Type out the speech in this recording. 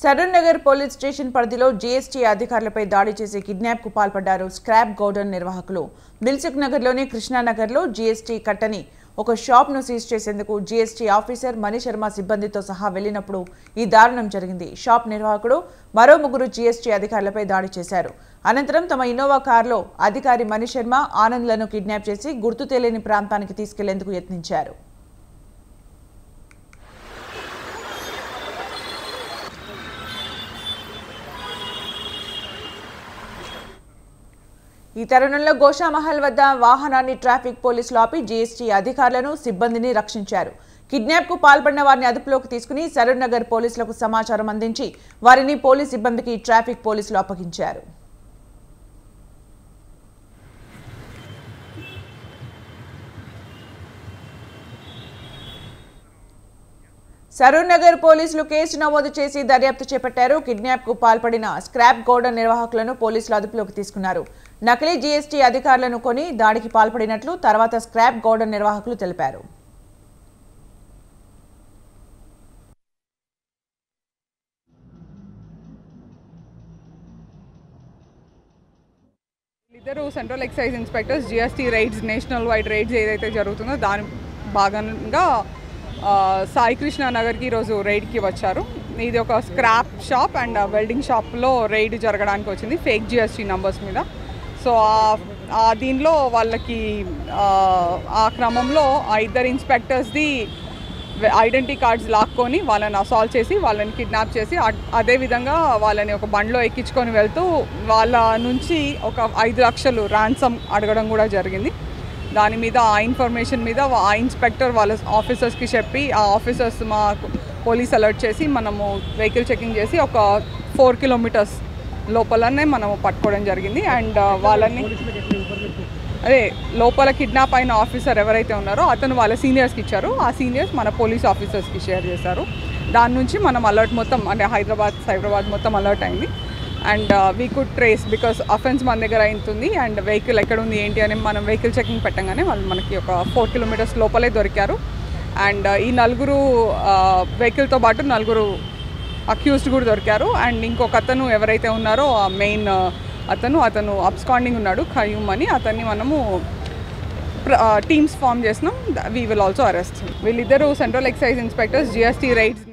Saroor Nagar police station పరిధిలో GST అధికారులపై దాడి చేసి కిడ్నాప్కు పాల్పడ్డారు స్క్రాప్ గౌడన్ నిర్వాహకులు. దిల్సుఖ్ నగర్లోని కృష్ణానగర్లో జీఎస్టీ కట్టని ఒక షాప్ను సీజ్ చేసేందుకు జీఎస్టీ ఆఫీసర్ మణిశర్మ సిబ్బందితో సహా వెళ్ళినప్పుడు ఈ దారుణం జరిగింది. షాప్ నిర్వాహకుడు మరో ముగ్గురు జీఎస్టీ అధికారులపై దాడి చేశారు. అనంతరం తమ ఇన్నోవా కారులో అధికారి మణి శర్మ ఆనంద్లను కిడ్నాప్ చేసి గుర్తు తెలియని ప్రాంతానికి తీసుకెళ్ళేందుకు యత్నించారు. ఈ తరుణంలో గోషామహల్ వద్ద వాహనాన్ని ట్రాఫిక్ పోలీసులు ఆపి జీఎస్టీ అధికారులను సిబ్బందిని రక్షించారు. కిడ్నాప్కు పాల్పడిన వారిని అదుపులోకి తీసుకుని సరూర్ నగర్ పోలీసులకు సమాచారం అందించి వారిని పోలీస్ సిబ్బందికి ట్రాఫిక్ పోలీసులు అప్పగించారు. సరూర్ నగర్ పోలీసులు కేసు నమోదు చేసి దర్యాప్తు చేపట్టారు. కిడ్నాప్కు పాల్పడిన స్క్రాప్ గోడౌన్ నిర్వాహకులను పోలీసులు అదుపులోకి తీసుకున్నారు. నకిలీ జీఎస్టీ అధికారులను కొని దాడికి పాల్పడినట్లు తర్వాత స్క్రాప్ గోడౌన్ నిర్వాహకులు తెలిపారు. ఇద్దరు central excise inspectors GST raids national wide raids ఏదైతే జరుగుతుందో దాని భాగంగా సాయికృష్ణ సాయి నగర్కి ఈరోజు రైడ్కి వచ్చారు. ఇది ఒక స్క్రాప్ షాప్ అండ్ వెల్డింగ్ షాప్లో రైడ్ జరగడానికి వచ్చింది ఫేక్ జిఎస్టీ నంబర్స్ మీద. సో ఆ- దీనిలో వాళ్ళకి ఆ, క్రమంలో ఆ ఇద్దరు ఇన్స్పెక్టర్స్ది ఐడెంటిటీ కార్డ్స్ లాక్కొని వాళ్ళని అసాల్వ్ చేసి వాళ్ళని కిడ్నాప్ చేసి అదేవిధంగా అదే విధంగా వాళ్ళని ఒక బండ్లో ఎక్కించుకొని వెళ్తూ వాళ్ళ నుంచి ఒక ఐదు లక్షలు ర్యాన్సమ్ అడగడం కూడా జరిగింది. దాని మీద ఆ ఇన్ఫర్మేషన్ మీద ఆ ఇన్స్పెక్టర్ వాళ్ళ ఆఫీసర్స్కి చెప్పి ఆ ఆఫీసర్స్ మా పోలీస్ అలర్ట్ చేసి మనము వెహికల్ చెకింగ్ చేసి ఒక ఫోర్ కిలోమీటర్స్ లోపలనే మనము పట్టుకోవడం జరిగింది. అండ్ వాళ్ళని అదే లోపల కిడ్నాప్ అయిన ఆఫీసర్ ఎవరైతే ఉన్నారో అతను వాళ్ళ సీనియర్స్కి ఇచ్చారు. ఆ సీనియర్స్ మన పోలీస్ ఆఫీసర్స్కి షేర్ చేశారు. దాని నుంచి మనం అలర్ట్ మొత్తం అంటే హైదరాబాద్ సైబరాబాద్ మొత్తం అలర్ట్ అయింది. And we could trace because offence మన దగ్గర అవుతుంది అండ్ వెహికల్ ఎక్కడ ఉంది ఏంటి అని మనం వెహికల్ చెకింగ్ పెట్టంగానే వాళ్ళు మనకి ఒక ఫోర్ కిలోమీటర్స్ లోపలే దొరికారు. అండ్ uh, ఈ నలుగురు uh, వెహికల్తో పాటు నలుగురు అక్యూస్డ్ కూడా దొరికారు. అండ్ ఇంకొక అతను ఎవరైతే ఉన్నారో ఆ మెయిన్ uh, అతను అతను అబ్స్కాండింగ్ ఉన్నాడు ఖయూమ్ అని. అతన్ని మనము టీమ్స్ ఫామ్ చేసినాం. వీ విల్ ఆల్సో అరెస్ట్ వీళ్ళిద్దరూ central excise inspectors GST raids